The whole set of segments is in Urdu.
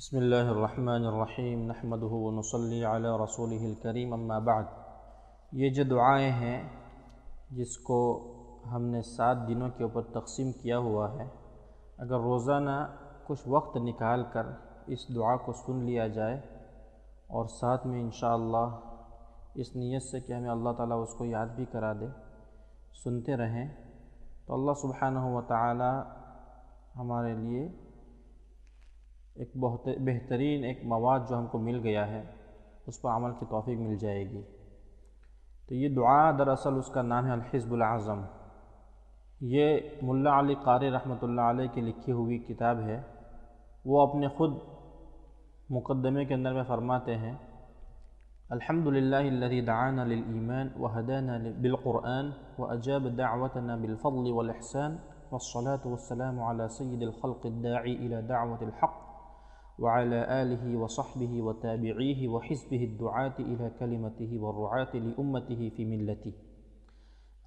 بسم اللہ الرحمن الرحیم نحمده ونصلي علی رسوله الکریم، اما بعد۔ یہ جو دعائیں ہیں، جس کو ہم نے سات دنوں کے اوپر تقسیم کیا ہوا ہے، اگر روزانہ کچھ وقت نکال کر اس دعا کو سن لیا جائے اور ساتھ میں انشاءاللہ اس نیت سے کہ ہمیں اللہ تعالیٰ اس کو یاد بھی کرا دے، سنتے رہیں، تو اللہ سبحانہ و تعالی ہمارے لیے ایک بہت بہترین ایک مواد جو ہم کو مل گیا ہے، اس پر عمل کی توفیق مل جائے گی۔ تو یہ دعا دراصل اس کا نام ہے الحزب العظم۔ یہ ملا علی قاری رحمۃ اللہ علیہ کی لکھی ہوئی کتاب ہے۔ وہ اپنے خود مقدمے کے اندر میں فرماتے ہیں الحمد للہ الذي دعانا للإيمان وهدانا بالقرآن وأجاب دعوتنا بالفضل والإحسان والصلاة والسلام على سيد الخلق الداعي إلى دعوة الحق۔ وعلى آله وصحبه وتابعيه وحزبه الدعاة إلى كلمته والرعاة لأمته في ملته.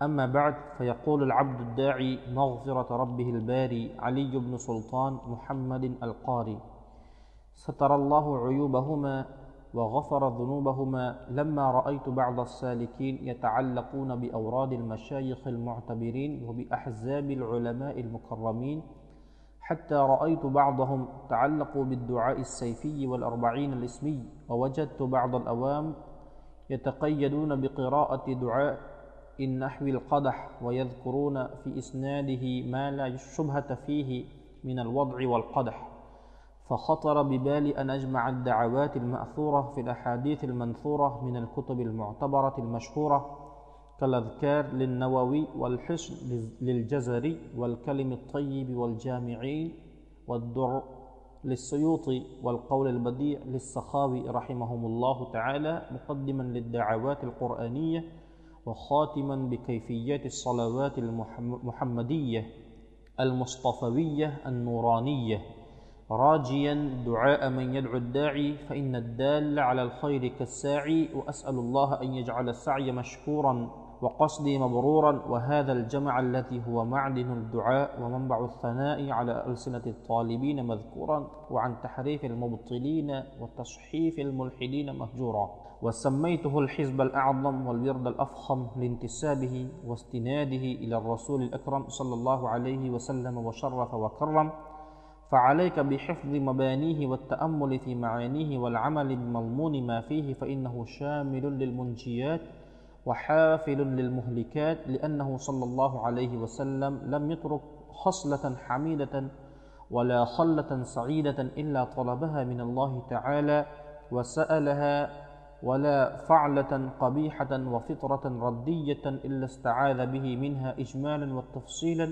أما بعد فيقول العبد الداعي مغفرة ربه الباري علي بن سلطان محمد القاري ستر الله عيوبهما وغفر ذنوبهما لما رأيت بعض السالكين يتعلقون بأوراد المشايخ المعتبرين وبأحزاب العلماء المكرمين حتى رأيت بعضهم تعلقوا بالدعاء السيفي والأربعين الاسمي ووجدت بعض الأوام يتقيدون بقراءة دعاء النحو القدح ويذكرون في إسناده ما لا شبهة فيه من الوضع والقدح. فخطر ببالي أن أجمع الدعوات المأثورة في الأحاديث المنثورة من الكتب المعتبرة المشهورة كالأذكار للنووي والحسن للجزري والكلم الطيب والجامعين والدر للسيوطي والقول البديع للسخاوي رحمهم الله تعالى مقدما للدعوات القرآنية وخاتما بكيفيات الصلوات المحمدية المصطفوية النورانية. راجيا دعاء من يدعو الداعي فإن الدال على الخير كالساعي وأسأل الله أن يجعل السعي مشكورا. وقصدي مبرورا وهذا الجمع الذي هو معدن الدعاء ومنبع الثناء على ألسنة الطالبين مذكورا وعن تحريف المبطلين وتصحيف الملحدين مهجورا. وسميته الحزب الأعظم والورد الأفخم لانتسابه واستناده إلى الرسول الأكرم صلى الله عليه وسلم وشرف وكرم. فعليك بحفظ مبانيه والتأمل في معانيه والعمل بمضمون ما فيه فإنه شامل للمنجيات وحافل للمهلكات لأنه صلى الله عليه وسلم لم يترك خصلة حميدة ولا خلة سعيدة إلا طلبها من الله تعالى وسألها ولا فعلة قبيحة وفطرة ردية إلا استعاذ به منها إجمالا وتفصيلا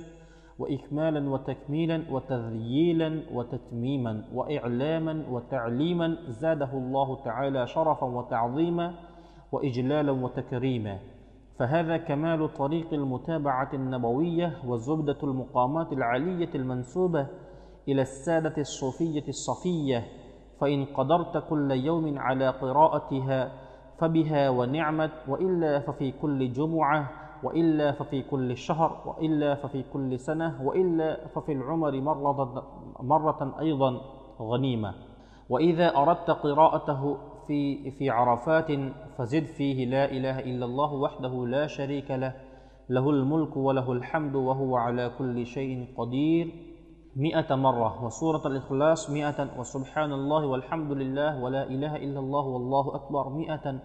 وإكمالا وتكميلا وتذييلا وتتميما وإعلاما وتعليما زاده الله تعالى شرفا وتعظيما وإجلالا وتكريما. فهذا كمال طريق المتابعة النبوية وزبدة المقامات العلية المنسوبة إلى السادة الصوفية الصفية. فإن قدرت كل يوم على قراءتها فبها ونعمت وإلا ففي كل جمعة وإلا ففي كل شهر وإلا ففي كل سنة وإلا ففي العمر مره مرة أيضا غنيمة. وإذا أردت قراءته في في عرفات فزد فيه لا إله إلا الله وحده لا شريك له. له الملك وله الحمد وهو على كل شيء قدير. مئة مرة. وسورة الإخلاص مئة. وسبحان الله والحمد لله ولا إله إلا الله والله أكبر. مئة.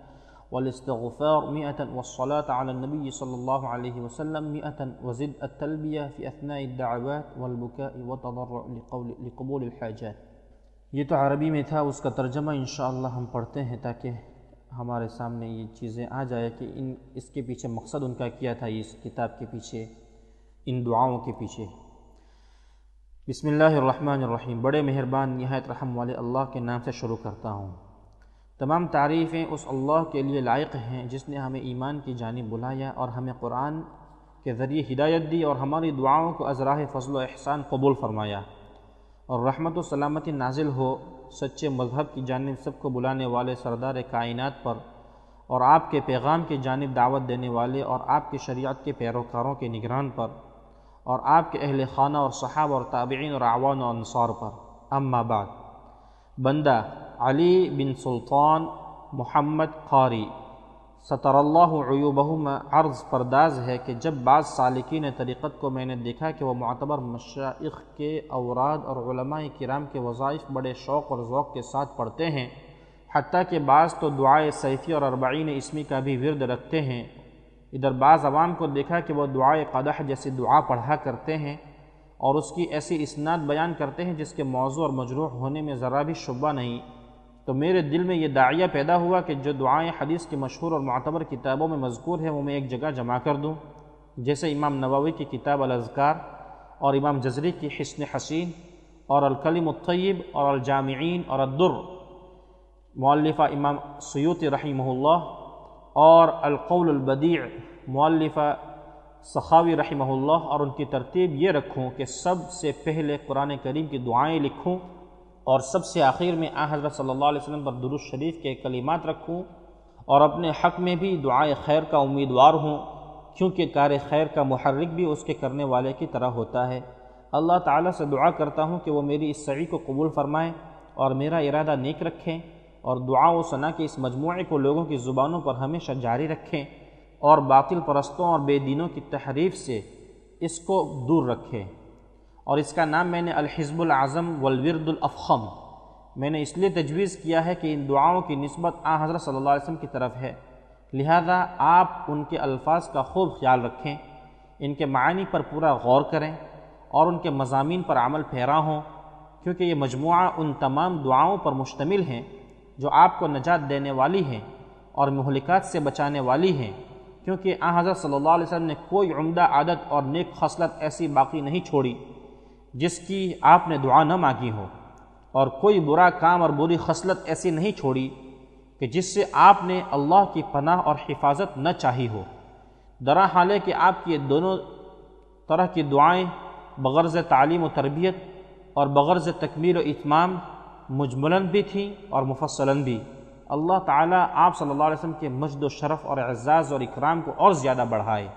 والاستغفار مئة. والصلاة على النبي صلى الله عليه وسلم مئة. وزد التلبية في أثناء الدعوات والبكاء والتضرع لقبول الحاجات. یہ تو عربی میں تھا، اس کا ترجمہ انشاءاللہ ہم پڑھتے ہیں تاکہ ہمارے سامنے یہ چیزیں آ جائے کہ ان، اس کے پیچھے مقصد ان کا کیا تھا، اس کتاب کے پیچھے، ان دعاؤں کے پیچھے۔ بسم اللہ الرحمن الرحیم۔ بڑے مہربان نہایت رحم والے اللہ کے نام سے شروع کرتا ہوں۔ تمام تعریفیں اس اللہ کے لیے لائق ہیں جس نے ہمیں ایمان کی جانب بلایا اور ہمیں قرآن کے ذریعے ہدایت دی اور ہماری دعاؤں کو ازراہ فضل و احسان قبول فرمایا۔ اور رحمت و سلامتی نازل ہو سچے مذہب کی جانب سب کو بلانے والے سردار کائنات پر اور آپ کے پیغام کی جانب دعوت دینے والے اور آپ کی شریعت کے پیروکاروں کے نگران پر اور آپ کے اہل خانہ اور صحاب اور تابعین اور عوان و انصار پر۔ اما بعد، بندہ علی بن سلطان محمد قاری۔ سطر اللہ عیوبہ میں عرض پرداز ہے کہ جب بعض سالکین طریقت کو میں نے دیکھا کہ وہ معتبر مشائق کے اوراد اور علماء کرام کے وظائف بڑے شوق اور ذوق کے ساتھ پڑھتے ہیں، حتیٰ کہ بعض تو دعائے سیفی اور اربعین اسمی کا بھی ورد رکھتے ہیں۔ ادھر بعض عوام کو دیکھا کہ وہ دعائے قدح جیسی دعا پڑھا کرتے ہیں اور اس کی ایسی اسناد بیان کرتے ہیں جس کے موضوع اور مجروح ہونے میں ذرا بھی شبہ نہیں۔ تو میرے دل میں یہ داعیہ پیدا ہوا کہ جو دعائیں حدیث کی مشہور اور معتبر کتابوں میں مذکور ہیں وہ میں ایک جگہ جمع کر دوں۔ جیسے امام نووی کی کتاب الاذکار اور امام جزری کی حسن حسین اور الکلم الطیب اور الجامعین اور الدر۔ مؤلفہ امام سیوتی رحمہ اللہ اور القول البدیع۔ مؤلفہ سخاوی رحمہ اللہ اور ان کی ترتیب یہ رکھوں کہ سب سے پہلے قرآن کریم کی دعائیں لکھوں۔ اور سب سے آخر میں آ حضرت صلی اللہ علیہ وسلم پر درست شریف کے کلمات رکھوں اور اپنے حق میں بھی دعائے خیر کا امیدوار ہوں، کیونکہ کار خیر کا محرک بھی اس کے کرنے والے کی طرح ہوتا ہے۔ اللہ تعالیٰ سے دعا کرتا ہوں کہ وہ میری اس سعی کو قبول فرمائیں اور میرا ارادہ نیک رکھیں اور دعا و ثنا کے اس مجموعے کو لوگوں کی زبانوں پر ہمیشہ جاری رکھیں اور باطل پرستوں اور بے دینوں کی تحریف سے اس کو دور رکھیں۔ اور اس کا نام میں نے الحزب العظم والورد الافخم۔ میں نے اس لیے تجویز کیا ہے کہ ان دعاؤں کی نسبت آ حضرت صلی اللہ علیہ وسلم کی طرف ہے۔ لہذا آپ ان کے الفاظ کا خوب خیال رکھیں، ان کے معنی پر پورا غور کریں اور ان کے مضامین پر عمل پھیرا ہوں، کیونکہ یہ مجموعہ ان تمام دعاؤں پر مشتمل ہیں جو آپ کو نجات دینے والی ہیں اور مہلکات سے بچانے والی ہیں۔ کیونکہ آ حضرت صلی اللہ علیہ وسلم نے کوئی عمدہ عادت اور نیک خصلت ایسی باقی نہیں چھوڑی۔ جس کی آپ نے دعا نہ مانگی ہو اور کوئی برا کام اور بری خصلت ایسی نہیں چھوڑی کہ جس سے آپ نے اللہ کی پناہ اور حفاظت نہ چاہی ہو۔ درا حال ہے کہ آپ کی دونوں طرح کی دعائیں بغرض تعلیم و تربیت اور بغرض تکمیل و اتمام مجملاً بھی تھیں اور مفصلاً بھی۔ اللہ تعالیٰ آپ صلی اللہ علیہ وسلم کے مجد و شرف اور اعزاز اور اکرام کو اور زیادہ بڑھائے۔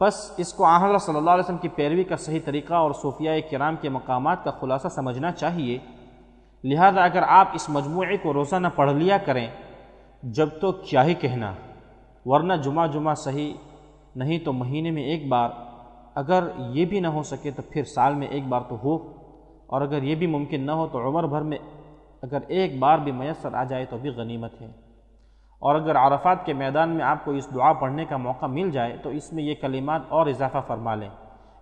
بس اس کو حضرت صلی اللہ علیہ وسلم کی پیروی کا صحیح طریقہ اور صوفیہ کرام کے مقامات کا خلاصہ سمجھنا چاہیے۔ لہذا اگر آپ اس مجموعے کو روزانہ پڑھ لیا کریں، جب تو کیا ہی کہنا۔ ورنہ جمعہ جمعہ صحیح نہیں تو مہینے میں ایک بار۔ اگر یہ بھی نہ ہو سکے تو پھر سال میں ایک بار تو ہو۔ اور اگر یہ بھی ممکن نہ ہو تو عمر بھر میں اگر ایک بار بھی میسر آ جائے تو بھی غنیمت ہے۔ اور اگر عرفات کے میدان میں آپ کو اس دعا پڑھنے کا موقع مل جائے تو اس میں یہ کلمات اور اضافہ فرما لیں۔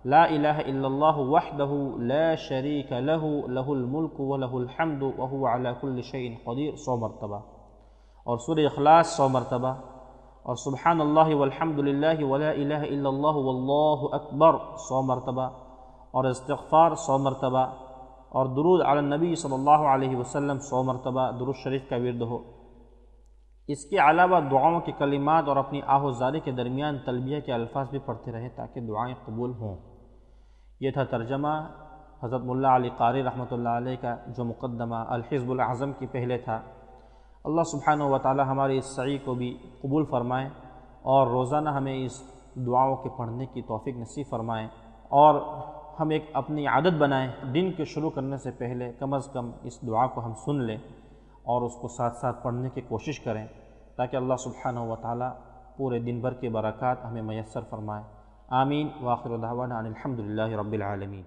لا الہ الا اللہ وحدہ لا شریک لہ لہ الملک و لہ الحمد وهو على كل شيء قدیر، سو مرتبہ۔ اور سورہ اخلاص سو مرتبہ۔ اور سبحان اللہ والحمد للہ ولا الہ الا اللہ واللہ اکبر، سو مرتبہ۔ اور استغفار سو مرتبہ۔ اور درود علی النبی صلی اللہ علیہ وسلم، سو مرتبہ۔ درود شریف کا ورد ہو۔ اس کے علاوہ دعاؤں کے کلمات اور اپنی آہ و زارے کے درمیان تلبیہ کے الفاظ بھی پڑھتے رہے تاکہ دعائیں قبول ہوں۔ یہ تھا ترجمہ حضرت ملا علی قاری رحمۃ اللہ علیہ کا جو مقدمہ الحزب العظم کی پہلے تھا۔ اللہ سبحانہ و تعالی ہماری اس سعی کو بھی قبول فرمائیں اور روزانہ ہمیں اس دعاؤں کے پڑھنے کی توفیق نصیب فرمائیں اور ہم ایک اپنی عادت بنائیں، دن کے شروع کرنے سے پہلے کم از کم اس دعا کو ہم سن لیں۔ اور اس کو ساتھ ساتھ پڑھنے کی کوشش کریں تاکہ اللہ سبحانہ و تعالی پورے دن بھر کے برکات ہمیں میسر فرمائے۔ آمین۔ واخر دعوانا ان الحمد رب العالمین۔